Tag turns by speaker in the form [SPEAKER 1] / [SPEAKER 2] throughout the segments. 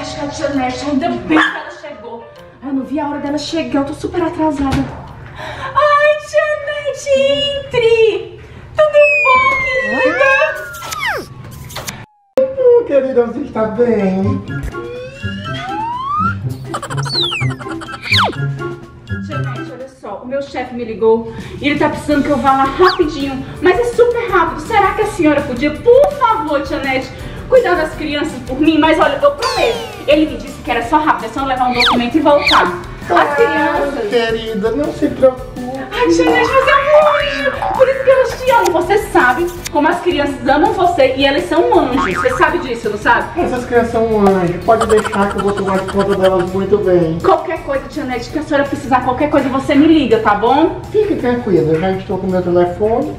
[SPEAKER 1] acho que a tia Nete, ainda bem que ela chegou. Eu não vi a hora dela chegar, eu tô super atrasada. Ai, tia Nete, entre! Tudo bom, querida?
[SPEAKER 2] Oh, querida, você está bem?
[SPEAKER 1] Tia Nete, olha só, o meu chefe me ligou e ele tá precisando que eu vá lá rapidinho, mas é super rápido. Será que a senhora podia, por favor, tia Nete, cuidar das crianças por mim? Mas olha, eu prometo. Ele me disse que era só rápido, é só levar um documento e voltar. As crianças.
[SPEAKER 2] Querida, não se preocupe.
[SPEAKER 1] Ai, Nete, você é um anjo. Por isso que elas te amam. Você sabe como as crianças amam você e elas são anjos. Você sabe disso, não sabe?
[SPEAKER 2] Essas crianças são um anjo. Pode deixar que eu vou tomar conta delas muito bem.
[SPEAKER 1] Qualquer coisa, tia Nete, que a senhora precisar, qualquer coisa, você me liga, tá bom?
[SPEAKER 2] Fique tranquila, eu já estou com meu telefone.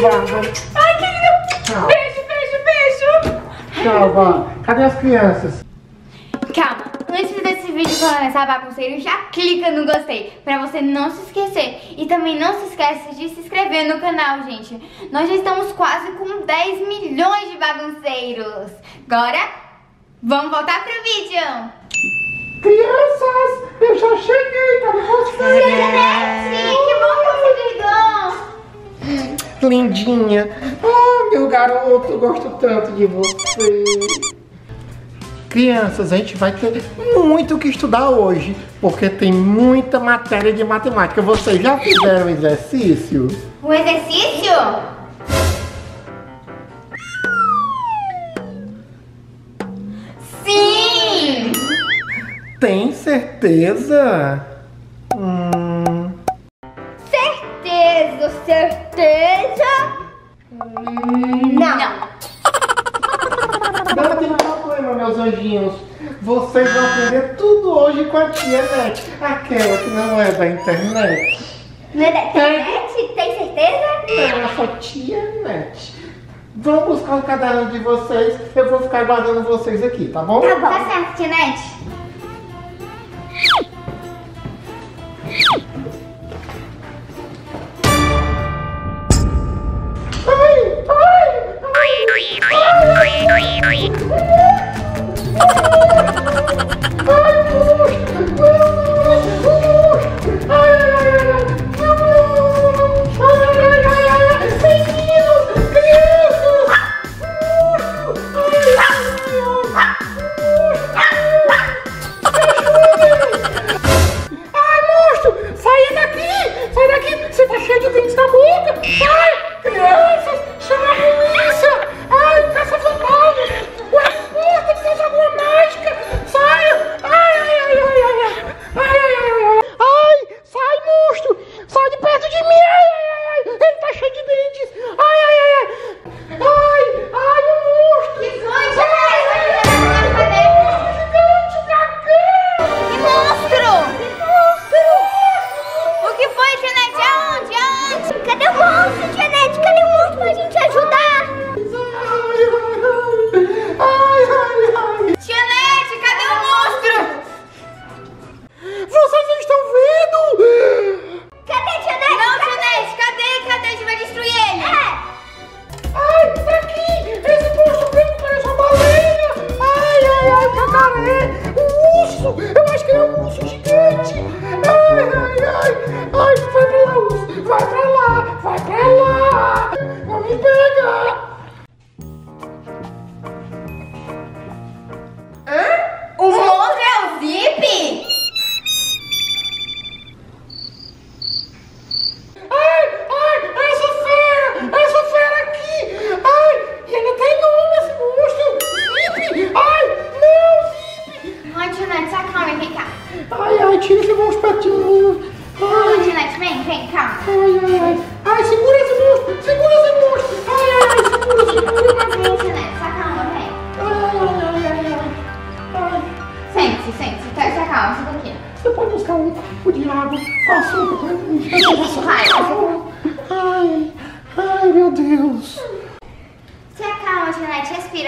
[SPEAKER 2] Vá, vá.
[SPEAKER 1] Ai, querida.
[SPEAKER 2] Tchau. Vá. Cadê as crianças?
[SPEAKER 3] Calma, antes desse vídeo começar bagunceiro, já clica no gostei pra você não se esquecer. E também não se esquece de se inscrever no canal, gente. Nós já estamos quase com 10 milhões de bagunceiros. Agora, vamos voltar pro vídeo.
[SPEAKER 2] Crianças, eu já cheguei para vocês.
[SPEAKER 3] Sim, que bom que você.
[SPEAKER 2] Lindinha. Oh, meu garoto, gosto tanto de você. Crianças, a gente vai ter muito o que estudar hoje, porque tem muita matéria de matemática. Vocês já fizeram exercício?
[SPEAKER 3] O exercício? Sim!
[SPEAKER 2] Tem certeza?
[SPEAKER 3] Não.
[SPEAKER 2] não tem problema, meus anjinhos. Vocês vão aprender tudo hoje com a tia Net, aquela que não é da internet.
[SPEAKER 3] Não é da internet? Tem certeza?
[SPEAKER 2] Não, essa tia Net. Vão buscar o caderno de vocês, eu vou ficar guardando vocês aqui, tá bom?
[SPEAKER 3] Tá bom. Tá certo, Tinete.
[SPEAKER 2] Ai, ai, cacaré! Um urso! Eu acho que é um urso gigante! Ai, ai, ai! Ai, vai pra lá, urso! Vai pra lá! Vai pra lá! Não me pega!
[SPEAKER 3] O monstro é o Zip?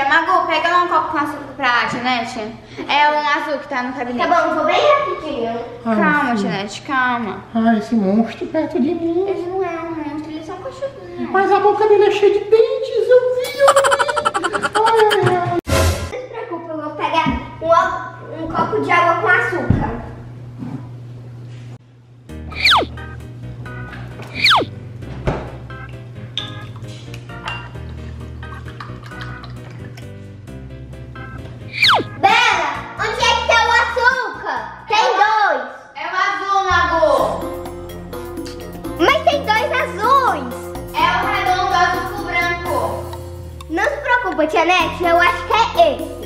[SPEAKER 3] Magu, pega lá um copo com açúcar pra Tinete. É um azul que tá no gabinete. Tá bom, vou bem rapidinho.
[SPEAKER 2] Ai,
[SPEAKER 3] Calma. Tinete, calma.
[SPEAKER 2] Ai, esse monstro perto de mim!
[SPEAKER 3] Ele não é um monstro, ele é só um cachorrinho.
[SPEAKER 2] Mas a boca dele é cheia de dentes, eu vi, eu vi! Ai, ai, ai!
[SPEAKER 3] Não se preocupe, eu vou pegar um, pouco de água com açúcar. Preocupa, Tia Nete, eu acho que é esse.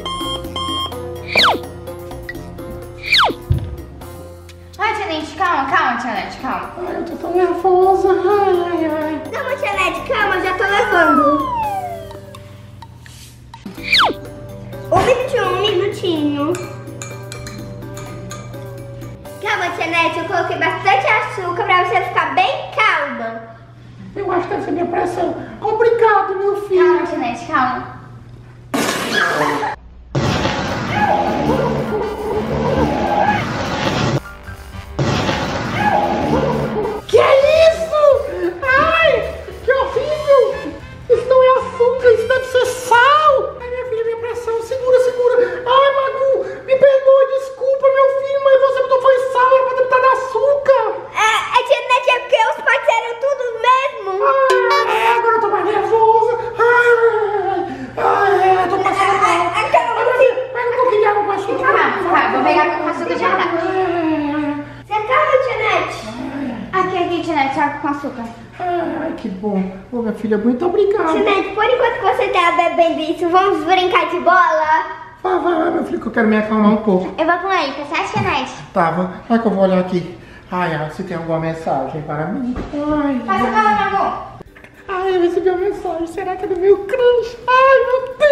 [SPEAKER 4] Ai, Tia Nete, calma, calma, Tia Nete, calma.
[SPEAKER 2] Ai, eu tô tão nervosa. Ai, ai, ai.
[SPEAKER 3] Calma, Tia Nete, calma, já tô levando. Um minutinho, um minutinho. Calma, Tia Nete, eu coloquei bastante açúcar pra você ficar bem calma.
[SPEAKER 2] Eu acho que deve ser minha pressão. Obrigado, meu filho.
[SPEAKER 4] Calma, Tia Nete, calma.
[SPEAKER 2] Açúcar. ai, que bom! Ô, minha filha, muito obrigado!
[SPEAKER 3] Tia Nete, por enquanto você tá bebendo isso, vamos brincar de bola?
[SPEAKER 2] Vai, vai, vai, meu filho, que eu quero me acalmar um pouco.
[SPEAKER 3] Eu vou com ele, tá certo, Tia Nete?
[SPEAKER 2] Tá, vai, vai que eu vou olhar aqui. Ai, se tem alguma mensagem para mim. Ai,
[SPEAKER 4] Passa a mão, Mago.
[SPEAKER 2] ai, eu recebi uma mensagem. Será que é do meu crush? Ai, meu Deus,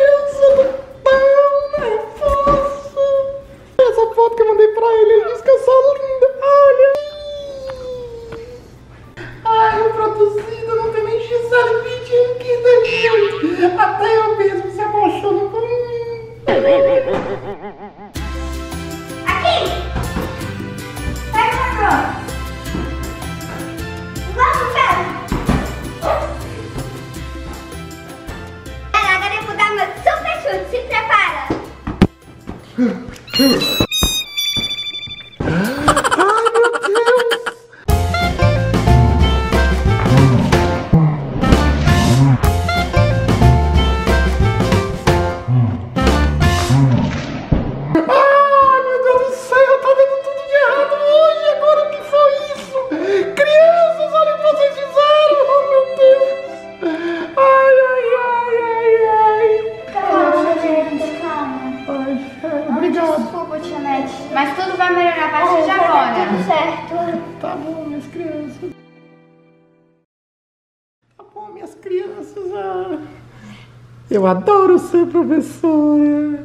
[SPEAKER 2] Eu adoro ser professora.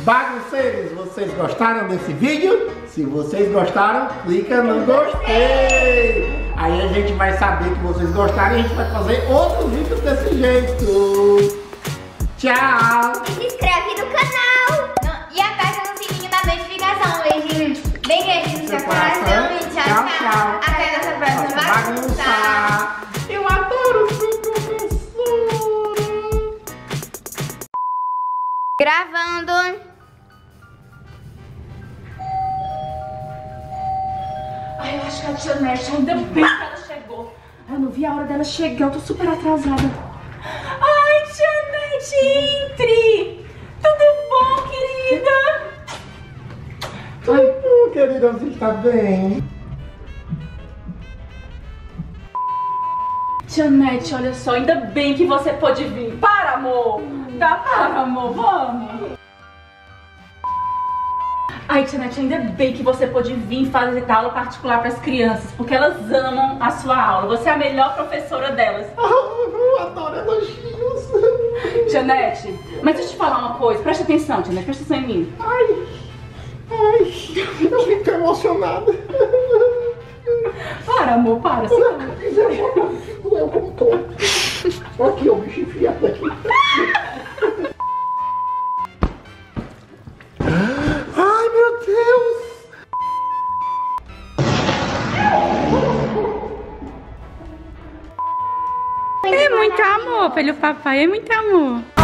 [SPEAKER 2] Bagunceiros, vocês gostaram desse vídeo? Se vocês gostaram, clica no gostei. Aí a gente vai saber que vocês gostaram e a gente vai fazer outros vídeos desse jeito. Tchau.
[SPEAKER 3] Se inscreve no canal.
[SPEAKER 4] Não- E aperta no sininho da notificação. Um beijinho bem grande no seu coração.
[SPEAKER 2] coração.
[SPEAKER 4] E tchau,
[SPEAKER 2] Tchau,
[SPEAKER 4] tchau.
[SPEAKER 2] tchau.
[SPEAKER 4] Até nossa próxima bagunça.
[SPEAKER 2] bagunça.
[SPEAKER 4] Gravando.
[SPEAKER 1] Ai, eu acho que a tia Nete, ainda bem que ela chegou. Eu não vi a hora dela chegar, eu tô super atrasada. Ai, tia Nete, entre! Tudo bom, querida? Ai,
[SPEAKER 2] Oh, querida, você está bem?
[SPEAKER 1] tia Nete, olha só, ainda bem que você pôde vir. Para, amor! Tá, para, amor, vamos! Ai, tia Nete, ainda bem que você pôde vir fazer aula particular para as crianças, porque elas amam a sua aula. Você é a melhor professora delas.
[SPEAKER 2] Ah, eu adoro elogios.
[SPEAKER 1] Tia Nete, mas deixa eu te falar uma coisa. Presta atenção, Tia Nete, presta atenção em mim.
[SPEAKER 2] Ai, ai, eu fico emocionada.
[SPEAKER 1] Para, amor, para. segura.
[SPEAKER 2] Eu como tô. Aqui, o bicho enfiado aqui.
[SPEAKER 1] Pelo papai, é muito amor.